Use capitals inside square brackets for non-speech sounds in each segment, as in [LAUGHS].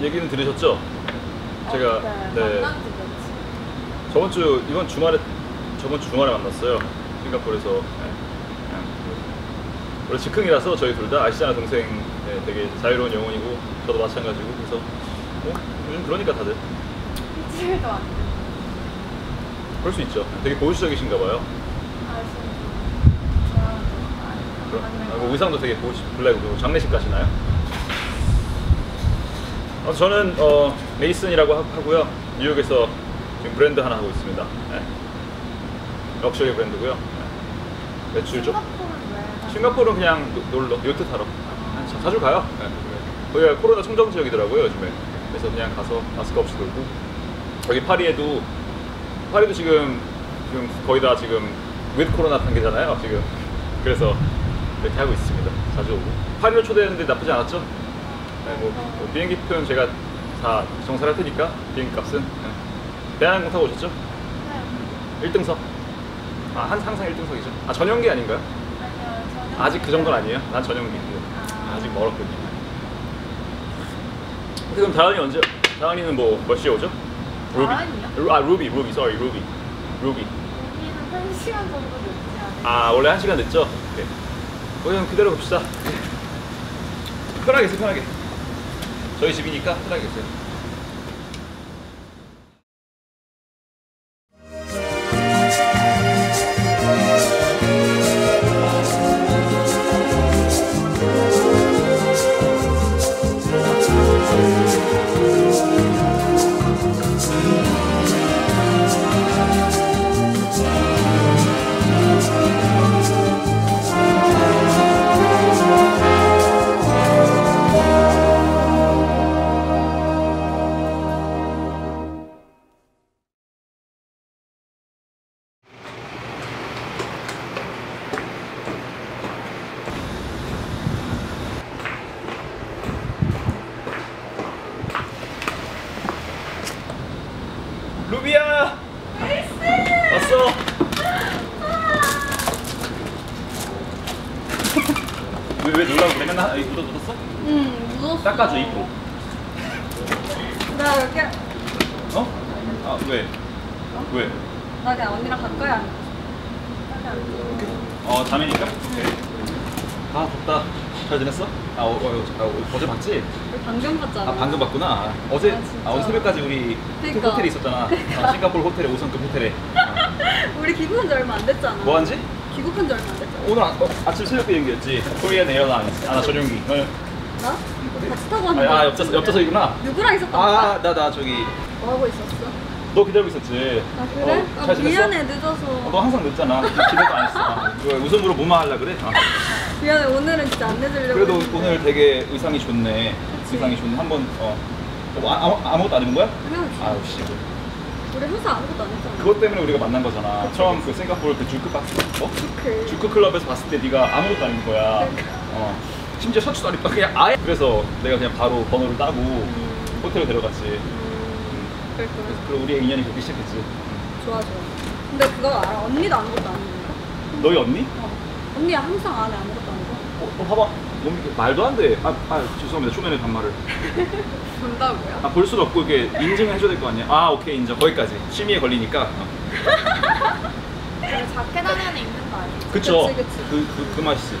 얘기는 들으셨죠? 제가 네. 저번 주 이번 주말에 저번 주 주말에 만났어요. 싱가포르에서. 네. 원래 즉흥이라서 저희 둘 다 아시잖아 동생. 네, 되게 자유로운 영혼이고 저도 마찬가지고. 그래서 뭐 요즘 그러니까 다들. 일주일도 안 돼. 그럴 수 있죠. 되게 보수적이신가 봐요. 아, 지금. 저랑 그럼, 좀 아, 뭐 의상도 되게 보수 black으로 장례식 가시나요? 어, 저는 어, 메이슨이라고 하- 하고요 뉴욕에서 지금 브랜드 하나 하고 있습니다 네. 럭셔리 브랜드고요 네. 매출 좀 싱가포르는 그냥 노- 놀러 요트 타러 자, 자주 가요. 네. 거기가 코로나 청정 지역이더라고요 요즘에. 그래서 그냥 가서 마스크 없이 놀고 여기 파리에도 파리도 지금 지금 거의 다 지금 with 코로나 단계잖아요 지금. 그래서 이렇게 하고 있습니다. 자주 오고 파리로 초대했는데 나쁘지 않았죠? 네, 뭐, 뭐 비행기 표는 제가 다 정산할 테니까 비행기 값은 네. 대한항공 타고 오셨죠? 네. 1등석. 아, 한, 항상 1등석이죠. 아, 전용기 아닌가요? 아니요, 저는 아직 그 정도는 아니에요. 난 전용기고 아. 아직 멀었거든요. 그럼 다은이 언제? 다은이는 뭐 몇 시에 오죠? 다은이요? 루- 아 루비, 루비, sorry, 루비, 루비. 여기는 한 시간 정도 늦지? 아 원래 한 시간 늦죠? 오케이. 그럼 그대로 갑시다. 편하게 편하게. 저희 집이니까 편하게 계세요. 나 어? 아, 왜? 왜? 나 그냥 언니랑 가까이 앉아. 어, 자매니까? 오케이. 아, 덥다. 잘 지냈어? 아, 어, 어, 어, 어제 봤지? 방금 봤잖아. 아, 방금 봤구나. 어제, 아. 아, 어제 새벽까지 우리 그 그러니까. 호텔에 있었잖아. 아, 싱가포르 호텔에, 5성급 호텔에. 어. [LAUGHS] 우리 귀국한 지 얼마 안 됐잖아. 뭐 한지? 귀국한 지 얼마 안 됐잖아. 오늘 아, 어, 아침 새벽 비행기였지. Korean Airlines. 아, 나 전용기. 너는? 나? 같이 타고 아, 왔는데. 아, 옆좌석, 옆좌석이구나. 누구랑 있었던 아, 거야? 나, 나 저기. 뭐 하고 있었어? 너 기다리고 있었지. 아, 그래? 어, 아, 잘 지냈어? 미안해, 늦어서. 어, 너 항상 늦잖아. 기대도 안 했어. 아, 왜 웃음으로 뭐만 하려 그래? 아. 미안해, 오늘은 진짜 안 늦으려고. 그래도 했는데. 오늘 되게 의상이 좋네. 그치. 의상이 좋네. 한번 어. 어, 뭐, 아무, 아무 것도 안 입은 거야? 그냥 아우 씨. 우리 항상 아무것도 안 했잖아. 그것 때문에 우리가 만난 거잖아. 처음 그 싱가포르 그 주크 박스 어? 그 주크 클럽에서 봤을 때 네가 아무것도 안 입은 거야. 그러니까. 어. 심지어 셔츠도 안 입고 그냥 아예 그래서 내가 그냥 바로 번호를 따고 음, 호텔에 데려갔지. 음, 그랬구나. 그래서 그리고 우리의 인연이 그렇게 시작했지. 좋아, 좋아. 근데 그거 알아? 언니도 아무것도 안 했는데? 너희 언니? 어. 언니야 항상 안에 아무것도 안 해. 어, 어 봐봐. 이렇게 말도 안 돼. 아, 아 죄송합니다. 초면에 반말을. [LAUGHS] 본다고요? 아, 볼 수도 없고 이게 인증을 해줘야 될 거 아니야. 아, 오케이 인정. 거기까지. 취미에 걸리니까. 어. 자켓 하나는 입는 거 아니야? 그쵸? 그치, 그치. 그, 그, 그 맛이지.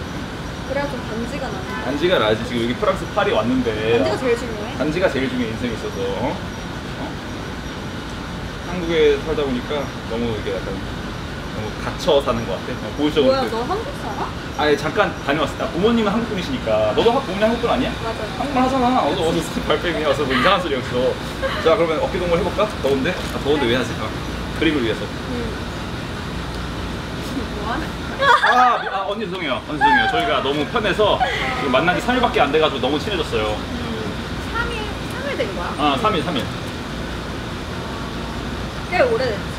그래야 좀 반지가 나는 단지가 나지. 지금 여기 프랑스 파리 왔는데. 반지가 제일 중요해? 단지가 제일 중요해, 인생에 있어서. 어? 어? 한국에 살다 보니까 너무 이게 약간 너무 갇혀 사는 것 같아. 어, 보수적으로. 뭐야 그- 너 한국 살아? 아니, 잠깐 다녀왔어. 나 부모님은 한국 분이시니까. 너도 한- 부모님 한국 분 아니야? 맞아 한국말 하잖아. 어서 어서 [LAUGHS] 발빼기 와서 뭐 이상한 소리 했어. 자, 그러면 어깨 동무 해볼까? 더운데? 아, 더운데 왜 하지? 아, 그림을 위해서. 응. 아, 미- 아, 언니 죄송해요. 언니 죄송해요. 저희가 너무 편해서 지금 만난 지 3일밖에 안 돼가지고 너무 친해졌어요. 3일, 3일 된 거야? 아, 3일, 3일. 꽤 오래됐지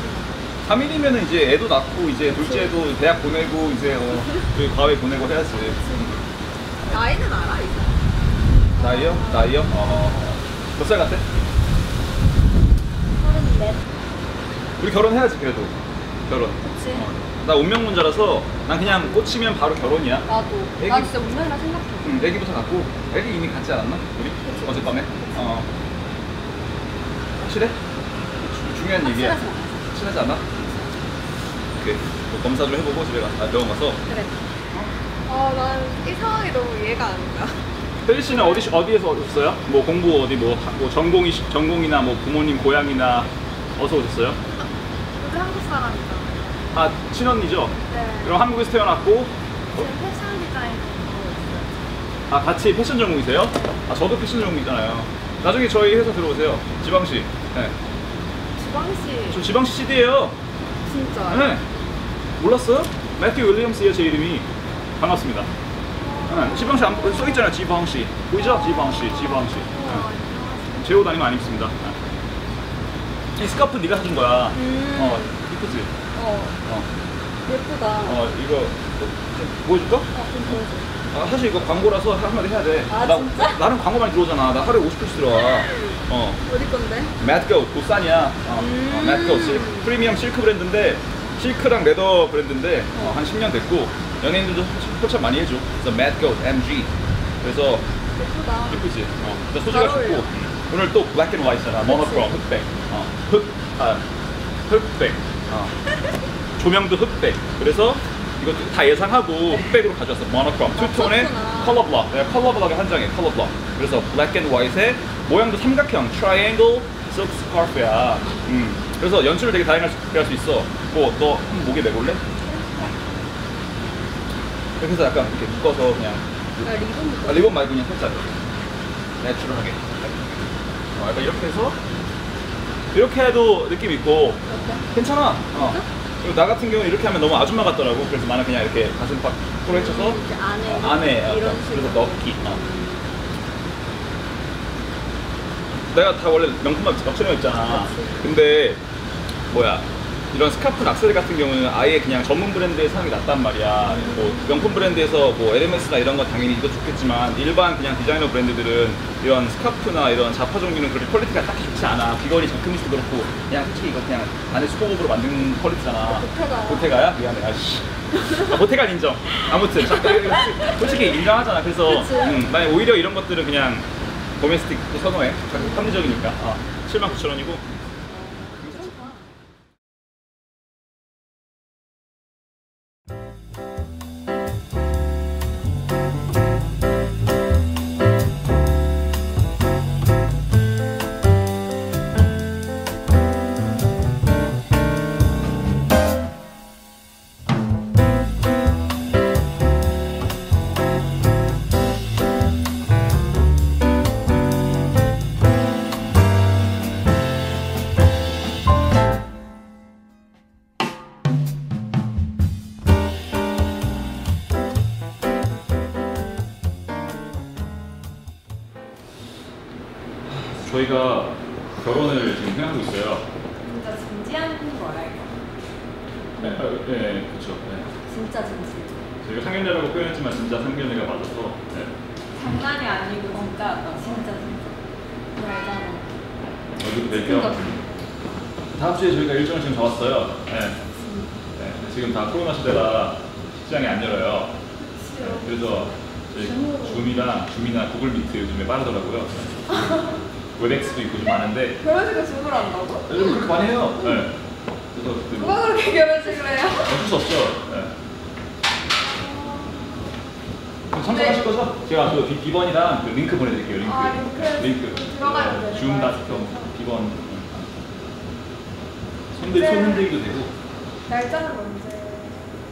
3일이면 이제 애도 낳고 이제 둘째도 대학 보내고 이제 어, 저희 과외 보내고 해야지. 나이는 알아 이제. 나이요? 나이요? 어. 몇살 같아? 서른넷. 우리 결혼해야지 그래도. 결혼. 그치. 어. 나 운명문자라서 난 그냥 꽂히면 바로 결혼이야. 나도. 애기- 나 진짜 운명이라 생각해. 응, 애기부터 갖고 애기 이미 갖지 않았나? 우리? 어젯밤에? 어. 확실해? 주- 중요한 얘기야. 확실하지 않아. 친하지 않아? 오케이. 뭐 검사 좀 해보고 집에 가, 아, 병원 가서. 그래. 아, 난이 상황이 너무 이해가 안 가. [LAUGHS] 혜리 씨는 어디 어디에서 오셨어요? 뭐 공부 어디 뭐, 하- 뭐 전공이 전공이나 뭐 부모님 고향이나 어디서 오셨어요? 우리 한국 사람이잖 아 친언니죠? 네. 그럼 한국에서 태어났고 지금 패션 디자인 공부하고. 아 같이 패션 전공이세요? 아 저도 패션 전공이잖아요. 나중에 저희 회사 들어오세요. 지방시. 네. 주방시 저 지방시 CD예요. 진짜. 네. 몰랐어요? 매튜 윌리엄스예요 제 이름이. 반갑습니다. 네. 지방시 안, 써 있잖아요 지방시. 보이죠? 지방시, 지방시. 네. 우와, 제옷 아니면 안 입습니다. 네. 이 스카프 네가 사준 거야. 음. 어, 이쁘지? 어. 어, 예쁘다. 어 이거 좀 보여줄까? 어, 좀 보여줘. 아, 사실 이거 광고라서 한마디 해야 돼. 아, 나, 진짜? 나는 광고 많이 들어오잖아. 나 하루에 50표씩 들어와. 어. 어디 건데? 맷고 도산이야. 어, 음. 어, 실크, 프리미엄 실크 브랜드인데 실크랑 레더 브랜드인데 어, 한 10년 됐고 연예인들도 협찬 많이 해줘. 그래서 맷고 MG. 그래서 예쁘다. 예쁘지. 어. 소재가 잘 좋고. 오늘 또 black and white잖아. monochrome 흑백. 어. 흑, 아, 흑백. 어. 조명도 흑백. 그래서 이것도 다 예상하고 흑백으로 가져왔어. monochrome. Two-tone의 그렇구나. color block. 네, color block의 한 장에 color block. 그래서 black and white의 모양도 삼각형 트라이앵글 실크 스카프야. 음. 그래서 연출을 되게 다양하게 할 수 있어. 뭐너 한번 목에 매볼래? 어. 그래서 약간 이렇게 묶어서 그냥 나 리본 아. 리본 말고 그냥 살짝 내추럴하게 어, 약간 이렇게 해서 이렇게 해도 느낌 있고? 괜찮아 어. 그리고 나 같은 경우는 이렇게 하면 너무 아줌마 같더라고 그래서 나는 그냥 이렇게 가슴 팍 풀어헤쳐서 안에. 어, 안에 이런 그래서 식으로. 넣기 어. 내가 다 원래 명품만 입잖아 그치. 근데 뭐야 이런 스카프 낙서리 같은 경우는 아예 그냥 전문 브랜드에 사는 게 낫단 말이야. 뭐 명품 브랜드에서 뭐 LMS나 이런 건 당연히 이거 좋겠지만 일반 그냥 디자이너 브랜드들은 이런 스카프나 이런 자파 종류는 그렇게 퀄리티가 딱히 좋지 않아. 귀걸이 저크미스도 그렇고 그냥 솔직히 이거 그냥 안에 수공업으로 만든 퀄리티잖아. 보테가야. 보테가야? 미안해. 아씨. 아, 보테가 인정. 아무튼 자, 솔직히 인정하잖아. 그래서. 음, 난 오히려 이런 것들은 그냥 도메스틱 선호해. 합리적이니까. 어, 7만 9천 원이고. 저희가 결혼을 지금 생각하고 있어요. 진짜 진지한 거랄까. 네, 어, 네, 그렇죠. 네. 진짜 진짜. 저희가 상견례라고 표현했지만 진짜 상견례가 맞아서 네. 장난이 아니고 진짜다. 진짜 진짜. 알잖아. 얼굴 뵐게요. 다음 주에 저희가 일정을 지금 잡았어요. 네. 음. 네. 지금 다 코로나 시대라 시장이 안 열어요. 네, 그래서 저희 줌이랑 줌이나 구글 미트 요즘에 빠르더라고요. [LAUGHS] 웹엑스도 있고 좀 많은데 결혼식을 줌으로 한다고? 요즘 그렇게 많이 해요. 네. 그래서 그 뭐, 누가 그렇게 결혼식을 해요? 어쩔 수 없죠. 네. 그럼 참석하실 거죠? 제가 그 비- 비번이랑 그 링크 보내드릴게요. 링크. 아, 링크. 네, 링크. 들어가면 되는 줌 거야? 닷컴 비번. 손들 손 흔들기도 되고. 날짜는 언제?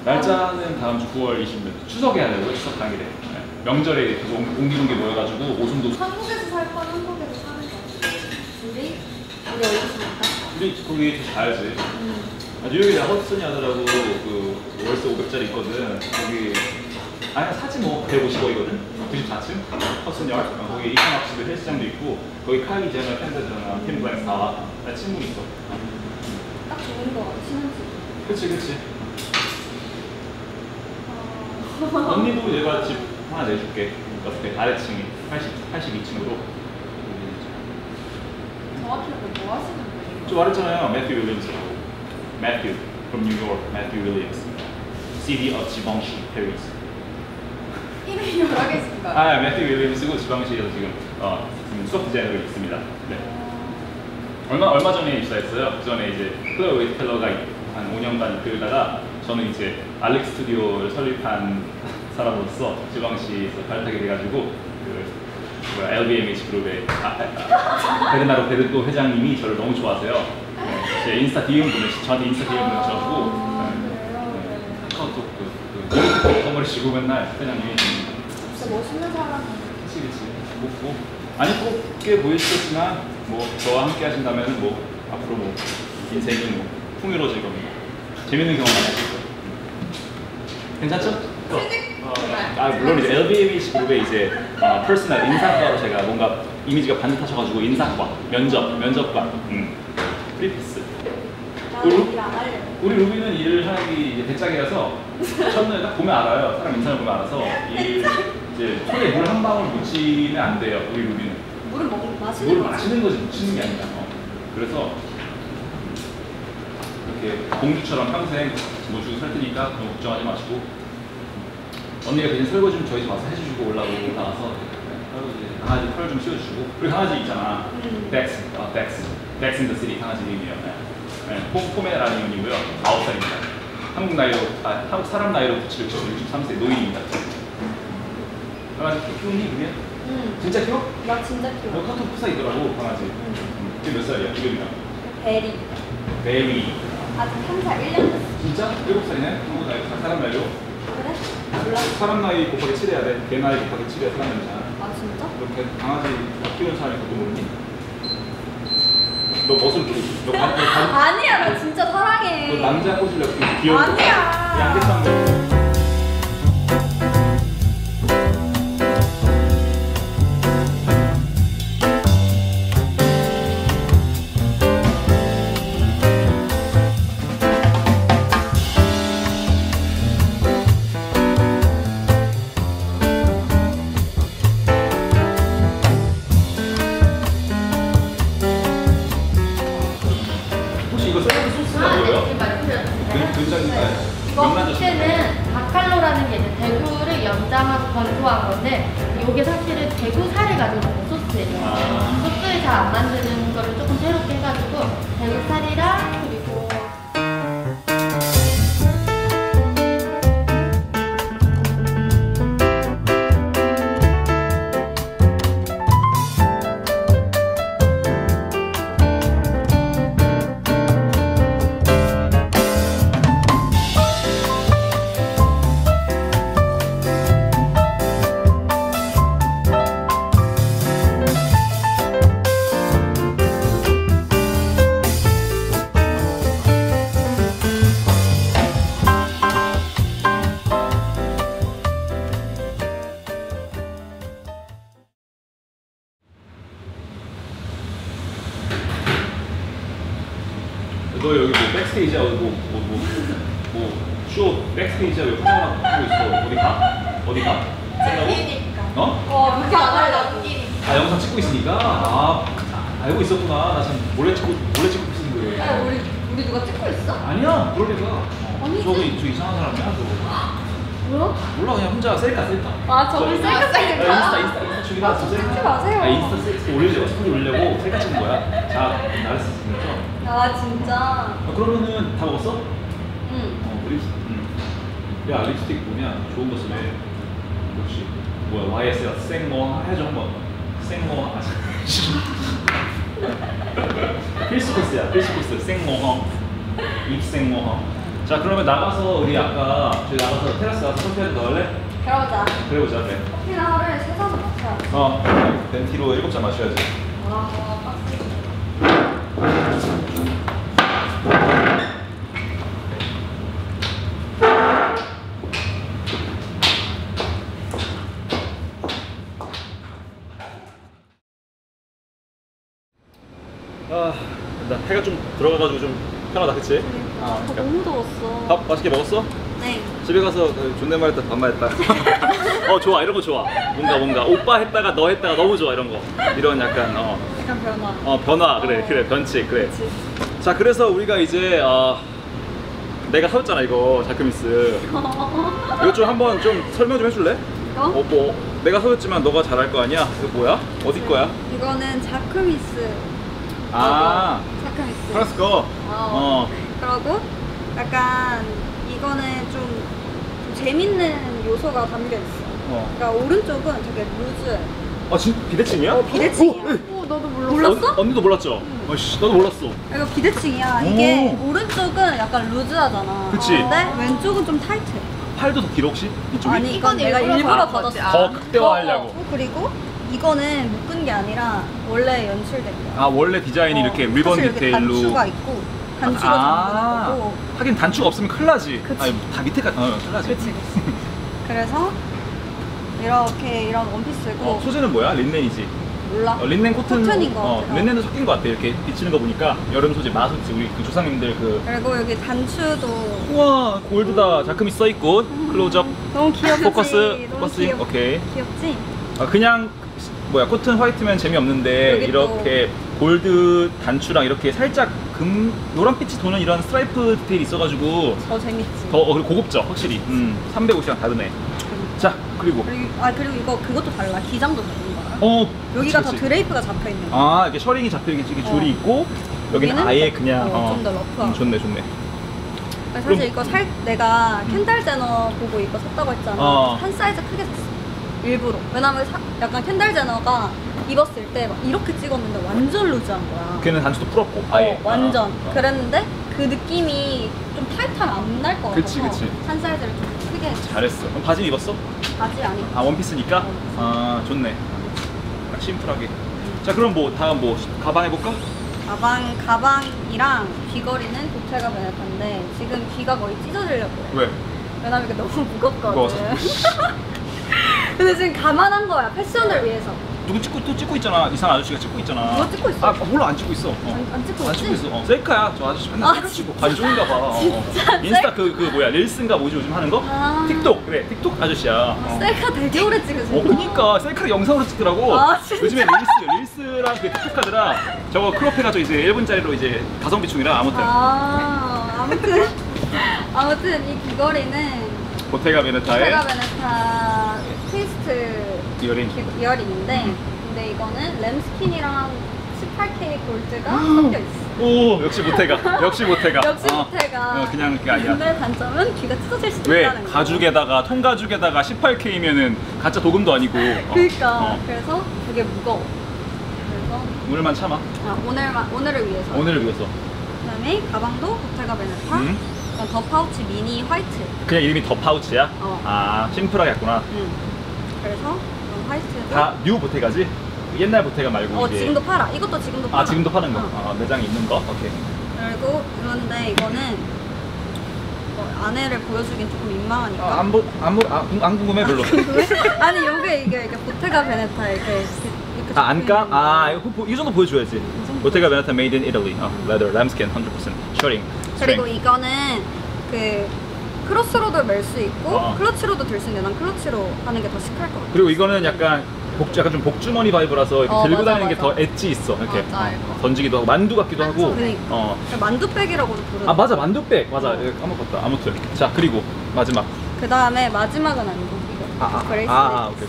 날짜는 다음 주 9월 20일 추석에 하려고요. 추석 당일에. 네. 명절에 계속 옹- 옹기종기 모여가지고 오순도 한국에서 살건 한국에서 사는 거. 우리? 우리 어디서 살까? 우리 거기 좀 가야지. 음. 아, 뉴욕에 나 허드슨이 하더라고 그 월세 500짜리 있거든. 거기 아니 사지 뭐 150억이거든. 94층 허슨 열. 어, 거기 이상학시도 헬스장도 있고 거기 카이리 제너 팬더잖아 팀 블랙 다. 나 친구 있어. 딱 좋은 거. 신혼집. 그치 그치 언니도 내가 집 하나 내줄게 옆에 아래층이 80, 82층으로 정확히 뭐 하시는 거예요? 저 말했잖아요 매튜 윌리엄스라고 매튜 from New York 매튜 윌리엄스 CD of 지방시 페리스 이름이 여러 개신가요? 아 매튜 윌리엄스고 지방시에서 지금 어, 지금 수업 디자이너로 있습니다 네. 얼마 얼마 전에 입사했어요. 그 전에 이제 클레어 웨이트 켈러가 한 5년간 이끌다가 저는 이제 알릭스 스튜디오를 설립한 사람으로서 지방시에서 발탁이 돼가지고 그 뭐야 LVMH 그룹의 아, 아, 베르나르 아르노 회장님이 저를 너무 좋아하세요. 네, 제 인스타 DM 보내시 저한테 인스타 DM 보내셔가지고 아, 네, 그래요? 네, 카카오톡 그, 그 덩어리 쥐고 맨날 회장님이 진짜 멋있는 사람이에요. 그치 그치 뭐, 뭐 아니 곱게 보이시겠지만 뭐 저와 함께 하신다면 뭐 앞으로 뭐 인생이 뭐 풍요로워질 겁니다 재밌는 경험 많이 하실 거예요 괜찮죠? 어, 아 물론 이제 LVMH 그룹의 이제 어, personal 인사과로 제가 뭔가 이미지가 반듯하셔가지고 인사과 면접 면접과 음 free pass 할래. 우리 루비는 일을 하는 게 이제 대짝이라서 첫눈에 딱 보면 알아요. 사람 인상을 보면 알아서 일 이제 손에 물 한 방울 묻히면 안 돼요. 우리 루비는 물은 먹 마시는 물 거지. 마시는 거지 묻히는 게 아니라. 어. 그래서 이렇게 공주처럼 평생 뭐 주고 살 테니까 너무 걱정하지 마시고 언니가 대신 설거지 좀 저희 집 와서 해주시고 올라오고 나가서 설거지 강아지 털 좀 씌워주시고 우리 강아지 있잖아. 음. 덱스, 어, 덱스, 덱스 in the City 강아지 이름이에요. 네. 네, 포, 포메라는 이름이고요. 9살입니다. 한국 나이로, 아, 한국 사람 나이로 97, 63세 노인입니다. 강아지 키- 키우니, 그게? 응. 진짜 키워? 음. 나 진짜 너 귀여워. 카톡 프사 있더라고, 강아지. 응. 그게 몇 살이야, 이름이랑? 베리. 베리. 아직 3살 1년 됐어. 진짜? 7살이네? 한국 나이, 사람 나이로? 그래? 사람 나이 곱하기 7 해야 돼. 개 나이 곱하기 7 해야 사람 나이잖아. 아 진짜? 이렇게 강아지 키우는 사람이 그것도 모르니? 너 멋을 보고, 너 간, 너 간, 아니야 나 진짜 사랑해. 너 남자 꼬실려 귀여운 거. 아니야. 양계산 우리 우리 누가 찍고 있어? 아니야 그럴 리가 아니지. 저거 저 이상한 사람이야 저거 뭐야? 몰라 그냥 혼자 셀카 셀카 아 저기 저- 셀카 아? 인스타 인스타 인스타 중이라 아, 저 찍지 마세요. 아 인스타 셀카 올리려고 스토리 올리려고 셀카 찍는 거야 자 나를 쓰면서 아 진짜. 아, 그러면은 다 먹었어? 응. 어, 립스틱. 음. 야, 립스틱 보면 좋은 거 쓰네. 역시. 뭐야, YSL 생모 해줘 한번. 생모 아, [LAUGHS] 필수 코스야, 필수 코스. 생모험. 입생모험. 자, 그러면 나가서 우리 아까 저희 나가서 테라스 가서 커피 한잔 더 할래? 그러자. 그래 보자, 네. 커피는 하루에 세잔 마셔야 돼. 어, 벤티로 일곱 잔 마셔야지. 와 빡세. 아, 나 해가 좀 들어가가지고 좀 편하다, 그치? 아, 저 너무 더웠어. 밥 맛있게 먹었어? 네. 집에 가서 그 존댓말 했다 반말 했다 [LAUGHS] 어 좋아 이런 거 좋아 뭔가 뭔가 오빠 했다가 너 했다가 너무 좋아 이런 거 이런 약간 어, 약간 변화. 어 변화 그래 그래 변칙 그래 그치. 자 그래서 우리가 이제 어, 내가 사줬잖아 이거 자크미스 [LAUGHS] 이거 좀 한번 좀 설명 좀 해줄래? 이거? 어, 뭐 내가 사줬지만 너가 잘할 거 아니야 이거 뭐야? 어디 거야? 이거는 자크미스. 아 자크미스. 프랑스 거 어. 그러고 약간 이거는 좀, 좀 재밌는 요소가 담겨 있어. 어. 그러니까 오른쪽은 되게 루즈. 아 진짜 비대칭이야? 어, 비대칭이야. 어, 에이. 오 나도 몰랐어. 몰랐어? 어, 언니도 몰랐죠? 어씨 나도 몰랐어 이거 비대칭이야. 이게 오. 오른쪽은 약간 루즈하잖아. 그치. 근데 왼쪽은 좀 타이트해. 팔도 더 길어 혹시? 이쪽이? 아니 이건 이건 내가 일부러 일부러. 아. 더 극대화하려고 어, 그리고 이거는 묶은 게 아니라 원래 연출된 거야. 아 원래 디자인이 어, 이렇게 리본 사실 이렇게 디테일로 단추가 있고 단추가 아, 거고. 하긴 단추가 없으면 큰일 나지 그치. 아니 다 밑에가 어 큰일 나지 그치 그치. 그래서 이렇게 이런 원피스고 어, 소재는 뭐야? 린넨이지 몰라. 어, 린넨 코튼 코튼인 거 어, 같아. 린넨도 섞인 거 같아 이렇게 비치는 거 보니까 여름 소재 마소지 우리 그 조상님들 그 그리고 여기 단추도 우와 골드다 자크뮈스 써 있고 클로즈업 너무 귀엽지. 포커스 너무 포커스 귀엽, 오케이 귀엽지? 아, 그냥 뭐야 코튼 화이트면 재미없는데 이렇게 골드 단추랑 이렇게 살짝 금 노란빛이 도는 이런 스트라이프 디테일이 있어가지고 더 재밌지. 더 어, 그리고 고급져 확실히 음, 350이랑 다르네 자 그리고 그리고 아 그리고 이거 그것도 달라. 기장도 다른 거야. 어 여기가 그치, 더. 드레이프가 잡혀 있는 거야. 아 이렇게 셔링이 잡혀 이렇게 이렇게 줄이 어. 있고 여기는 여기는 아예 그냥 어, 좀더 rough하고. 음, 좋네 좋네 사실 그럼- 이거 살 내가 켄달 제너 보고 이거 샀다고 했잖아. 어. 한 사이즈 크게 샀어. 일부러. 왜냐면 사- 약간 켄달 제너가 입었을 때 막 이렇게 찍었는데 완전 루즈한 거야. 걔는 단추도 풀었고 아예 어, 완전. 아, 아. 그랬는데 그 느낌이 좀 타이트하면 안날것 같아서 그치, 그치. 한 사이즈를 좀 크게 했어. 잘했어 그럼 바지 입었어? 바지 아니 아 원피스니까? 원피스. 아 좋네 딱 심플하게 자 그럼 뭐 다음 뭐 가방 해볼까? 가방 가방이랑 귀걸이는 보테가 베네타인데 지금 귀가 거의 찢어지려고 그래. 왜? 왜냐면 이게 너무 무겁거든. 무거워서? [LAUGHS] 근데 지금 감안한 거야 패션을 위해서. 누구 찍고 또 찍고 있잖아 이상한 아저씨가 찍고 있잖아 누가 찍고 있어? 아 몰라 안 찍고 있어 어. 안, 안 찍고 안 있지? 찍고 있어 어, 셀카야 저 아저씨 맨날 아, 찍고 관종인가 봐 [LAUGHS] 어, 어. 진짜 인스타 그, 그 뭐야 릴스인가 뭐지 요즘 하는 거? 아. 틱톡 그래 틱톡 아저씨야 아, 어. 셀카 되게 오래 찍으시네. 어, 그니까 셀카를 영상으로 찍더라고. 아? 요즘에 릴스, 릴스랑 그 틱톡 하더라. 저거 crop 해가지고 이제 1분짜리로 이제 가성비 충이라 아무튼. 아, 아무튼 아무튼 이 귀걸이는 보테가 베네타의 보테가 베네타 이어링. 귀- 이어링인데 근데 이거는 lambskin이랑 18K 골드가 음. 섞여 있어. 오, 역시 보테가. 역시 보테가. [LAUGHS] 역시 어. 보테가. 어, 그냥 그게 아니야. 근데 단점은 귀가 찢어질 수도 왜? 있다는 거. 가죽에다가, 통가죽에다가 18K면은 가짜 도금도 아니고. 어. 그러니까 어. 그래서 되게 무거워. 그래서 오늘만 참아. 아, 오늘만 오늘을 위해서. 오늘을 위해서. 그다음에 가방도 보테가 베네타. 음? 더 파우치 미니 화이트. 그냥 이름이 더 파우치야? 어. 아, 심플하게 했구나. 응. 그래서 화이트도. 다뉴 보테가지? 옛날 보테가 말고 어 이게. 지금도 팔아. 이것도 지금도 팔아. 아, 지금도 파는 거. 어. 어, 매장에 있는 거. 오케이. 그리고 그런데 이거는 뭐 안에를 보여주긴 조금 민망하니까. 아, 안, 보, 안, 보, 아, 궁- 안 궁금해, 별로. [LAUGHS] 아니 여기 이게 이게 보테가 베네타 이렇게 이렇게 아, 안감? 아, 거. 이거, 보- 이 정도 보여줘야지. 보테가 베네타 made in Italy. 어, leather, lambskin, 100%. 셔링. 그리고 이거는 그 크로스로도 멜 수 있고 어. 클러치로도 들 수 있는데 난 클러치로 하는 게 더 시크할 것 같아. 그리고 이거는 약간 복, 약간 좀 복주머니 vibe라서 이렇게 어, 들고 맞아, 다니는 게더 맞아. 엣지 있어. 이렇게 맞아, 어. 던지기도 하고 만두 같기도 하고. 그러니까. 어. 만두백이라고도 부르는. 아 맞아 만두백 맞아 까먹었다. 아무튼 자 그리고 마지막. 그 다음에 마지막은 아니고 이거. 아, 아, bracelet. 아, 아 오케이.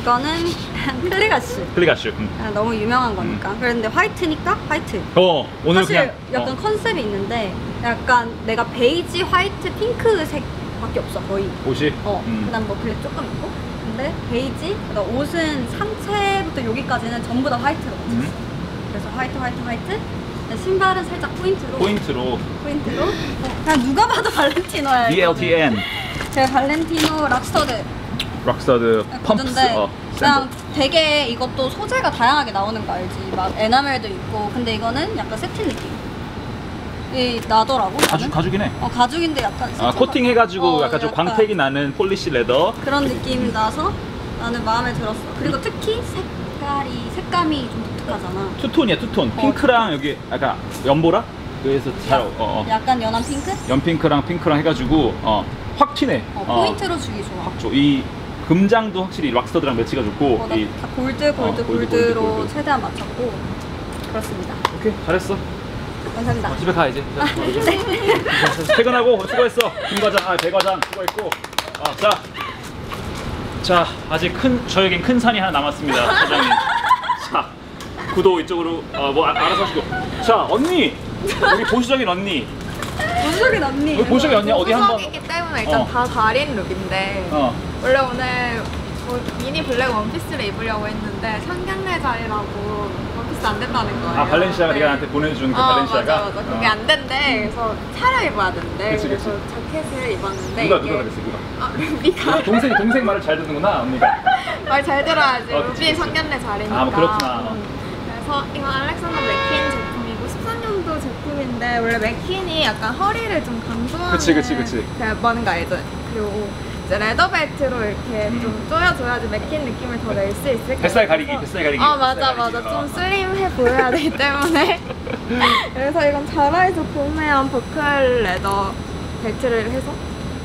이거는 [LAUGHS] 클릭 아쉬. 클릭 아쉬. 음. 아, 너무 유명한 거니까. 그런데 화이트니까 화이트. 어 오늘 사실 그냥 약간 어, 컨셉이 있는데 약간 내가 베이지, 화이트, 핑크색 밖에 없어 거의. 옷이. 어, 음. 그다음 뭐 블랙 조금 있고. 근데 베이지, 그러니까 옷은 상체부터 여기까지는 전부 다 화이트로 맞췄어. 음. 그래서 화이트, 화이트, 화이트. 신발은 살짝 포인트로. 포인트로 포인트로. 어, 그냥 누가 봐도 [LAUGHS] 발렌티노야. VLTN 제가 발렌티노 락스터드 락스터드 펌프스. 구두인데 어, 그냥. 되게 이것도 소재가 다양하게 나오는 거 알지? 막 에나멜도 있고. 근데 이거는 약간 새틴 느낌. 이 나더라고. 가죽. 가죽이네. 어 가죽인데 약간 아 코팅 해가지고 어, 약간 좀 광택이 나는 polished leather. 그런 느낌이 나서 나는 마음에 들었어. 그리고 특히 색깔이 색감이 좀 독특하잖아. two-tone이야 two-tone. 어, 핑크랑 여기 약간 연보라 그래서 잘 어, 어. 약간 연한 핑크? 연핑크랑 핑크랑 해가지고 어, 확 튀네. 어, 어, 포인트로 주기 좋아. 확 줘. 이 금장도 확실히 Rockstud랑 매치가 좋고. 어, 나 이, 다 gold, gold, 어, gold, gold로 gold, gold. 최대한 맞췄고 그렇습니다. 오케이 잘했어. 감사합니다. 어, 집에 가 이제. [LAUGHS] 퇴근하고 수고했어. 김 과장, 아, 배 과장 수고했고. 아, 자, 자 아직 큰 저에겐 큰 산이 하나 남았습니다, 과장님. 자, 구도 이쪽으로 어, 뭐 아, 알아서 하시고. 자, 언니 여기 보수적인 언니. 본적이 언니. 여기 보수적인 언니 어디 한번. 보석이기 때문에 일단 어. 다 달인 룩인데 어. 원래 오늘 뭐 미니 블랙 원피스를 입으려고 했는데 상견례 자리라고 원피스 안 된다는 거예요. 아 발렌시아가 네. 네가 나한테 보내준 그 어, 발렌시아가. 맞아, 맞아. 그게 어. 안 된대. 그래서 차려입어야 된대. 그치, 그치. 그래서 자켓을 입었는데 누가 이게 누가 그랬어 누가? 아, 루비가 동생 동생 말을 잘 듣는구나 언니가. [LAUGHS] 말 잘 들어야지. 어, 루비 그치. 상견례 자리니까. 아, 뭐 그렇구나. 음. 그래서 이거 Alexander McQueen 제품이고 13년도 제품인데 원래 McQueen이 약간 허리를 좀 강조하는 그치, 그치, 그치. 거 알죠? 그리고 이제 leather 벨트로 이렇게 좀 조여줘야지 McQueen 느낌을 더 낼 수 있을 것 뱃살 같아서. 가리기, 뱃살 가리기. 아 맞아 뱃살 가리기. 맞아 어. 좀 slim해 보여야 되기 때문에 [LAUGHS] 그래서 이건 Zara에서 구매한 버클 leather 벨트를 해서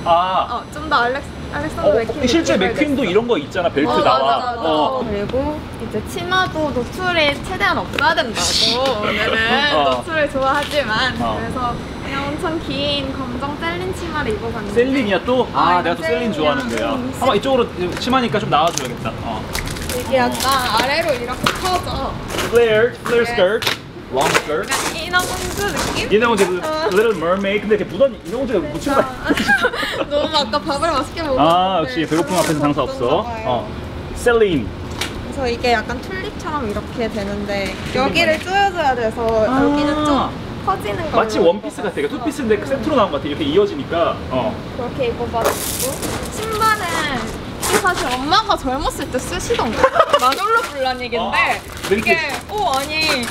아. 어, 좀 더 알렉 알렉산더 어, 맥퀸 실제 맥퀸도. 이런 거 있잖아 벨트 어, 나와. 맞아, 맞아. 어. 그리고 이제 치마도 노출이 최대한 없어야 된다고 [LAUGHS] 오늘은 어. 노출을 좋아하지만 어. 그래서 그냥 엄청 긴 검정 셀린 치마를 입어봤는데 셀린이야 또? 아, 어, 내가 또 셀린. 좋아하는데요. 음, 한번 이쪽으로 치마니까 좀 나와줘야겠다. 어. 이게 약간 아래로 이렇게 커져 Flared, flare 네. skirt, long skirt. 약간 인어공주 느낌? 인어공주 그 어. Little Mermaid. 근데 이렇게 묻었 인어공주가 묻힌 거야. [LAUGHS] 너무 아까 밥을 맛있게 먹었는데 아, 역시 배고픔 앞에서 장사 없어. 어. 셀린. 그래서 이게 약간 튤립처럼 이렇게 되는데 여기를 조여줘야 돼서 여기는 좀 걸로 아. 마치 원피스 같아. 그러니까 투피스인데 그 세트로 나온 것 같아. 이렇게 이어지니까. 어. 그렇게 입어봤고 신발은 이게 사실 엄마가 젊었을 때 쓰시던 거 [LAUGHS] Manolo Blahnik인데 아, 이게 오 아니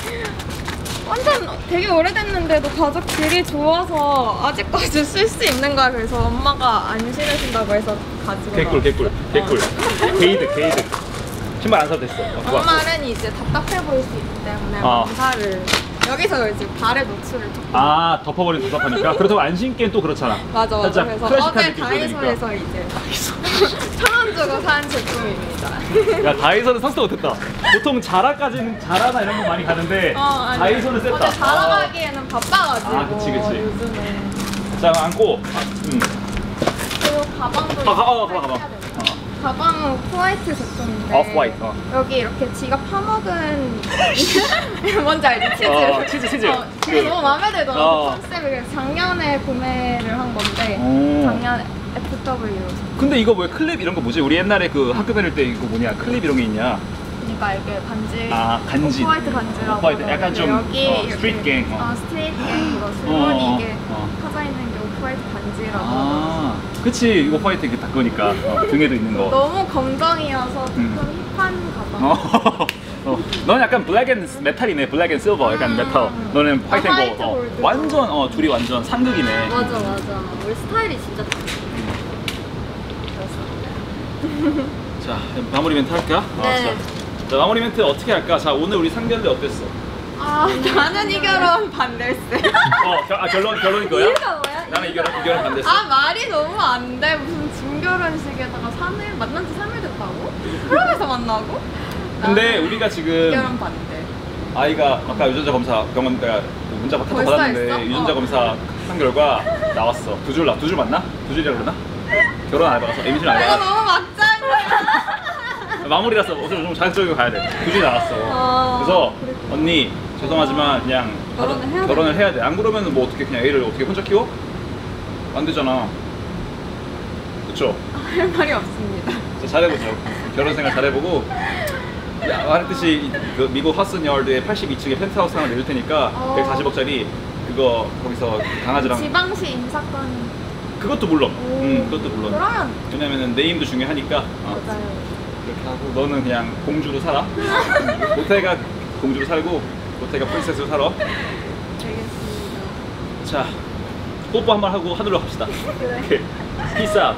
완전 되게 오래됐는데도 가죽 질이 좋아서 아직까지 쓸 수 있는 거야 그래서 엄마가 안 신으신다고 해서 가지고 개꿀, 개꿀, 개꿀. 개이득, 개이득. 신발 안 사도 됐어. 어. 엄마는 이제 답답해 보일 수 있기 때문에 어. 망사를 여기서 이제 발의 노출을 조금 아, 덮어버리면 답답하니까. 그렇다고 안 신기엔 또 그렇잖아. [LAUGHS] 맞아 맞아 그래서 어제. 다이소에서 이제 천원 [LAUGHS] 주고 산 제품입니다 [LAUGHS] 야 다이소는 상상 못했다. 보통 Zara까지는 Zara나 이런 거 많이 가는데 어, 다이소는 셌다. 어제 Zara 가기에는 바빠가지고 아, 그치, 그치. 요즘에 아, 자 안고. 아, 음. 가방도 아, 가, 어, 이렇게 가방, 가방. 어. 가방은 Off-White 제품인데 Off-White, 어. 여기 이렇게 쥐가 파먹은 [LAUGHS] 뭔지 알지? 치즈 어, 치즈, 치즈. 어, 그게 그- 너무 마음에 들더라고 어. concept이 그래서 작년에 구매를 한 건데 오. 작년 FW 근데 이거 왜 클립 이런 거 뭐지? 우리 옛날에 그 학교 다닐 때 이거 뭐냐? 클립 이런 게 있냐? 그러니까 이게 반지 아, 간지. Off-White 반지라고 Off-White, 약간. 좀, 여기 어, street gang, 어. 어, street gang 그거 어, 슬로건이 어, 이게 어. 써져 있는 게 Off-White 반지라고 아, 그치. 이거 White 이게 다 그거니까 어, 등에도 있는 거. 너무 검정이어서 음. 좀 hip한 가방 어. [LAUGHS] 어. 너는 약간 black and metal이네. black and silver. 약간 음. 메탈. 너는 white 아, white gold. 어. 완전 어 둘이 완전 상극이네. 맞아 맞아. 우리 스타일이 진짜 다. 자 마무리 멘트 할까? 어, 네. 자, 자 마무리 멘트 어떻게 할까? 자 오늘 우리 상견례 어땠어? 아 나는 이 결혼 반댈세 어 겨, 아, 결론 결론이 거야? 나는 이 결혼 이 결혼 반대했어. 아 말이 너무 안 돼 무슨 준결혼식에다가 3일 만난 지 3일 됐다고? 그러면서 만나고? 근데 우리가 이 지금 결혼 반대 아이가 아까 유전자 검사 병원 내가 문자 받 벌써 받았는데 했어? 유전자 어. 검사 한 결과 나왔어. 두 줄 나, 두 줄 맞나? 두 줄이라 그러나? 결혼 안 해봐서 임신 안 내가 해봐서 너무 막장이야 [LAUGHS] 마무리라서 어서 좀 자극적이고 가야 돼. 두 줄 나왔어. 아, 그래서 언니 죄송하지만 그냥 결혼을 해야 결혼을 해야 돼. 안 그러면 뭐 어떻게 그냥 애를 어떻게 혼자 키워? 안 되잖아. 그쵸? 할 말이 없습니다. 자, 잘해보죠. 결혼 생활 잘해보고. 야, 말했듯이 그 미국 하슨 여드의 82층에 펜트하우스 하나 내줄 테니까 어. 140억짜리 그거 거기서 강아지랑 지방시 인사권. 그것도 물론. 오. 음 그것도 물론. 그러면 왜냐면은 네임도 중요하니까. 어, 맞아요. 그렇게 하고 너는 그냥 공주로 살아. [LAUGHS] 모태가 공주로 살고 모태가 프린세스로 살아. 알겠습니다. 자 뽀뽀 한 번 하고 하늘로 갑시다 [LAUGHS] 그래. Peace out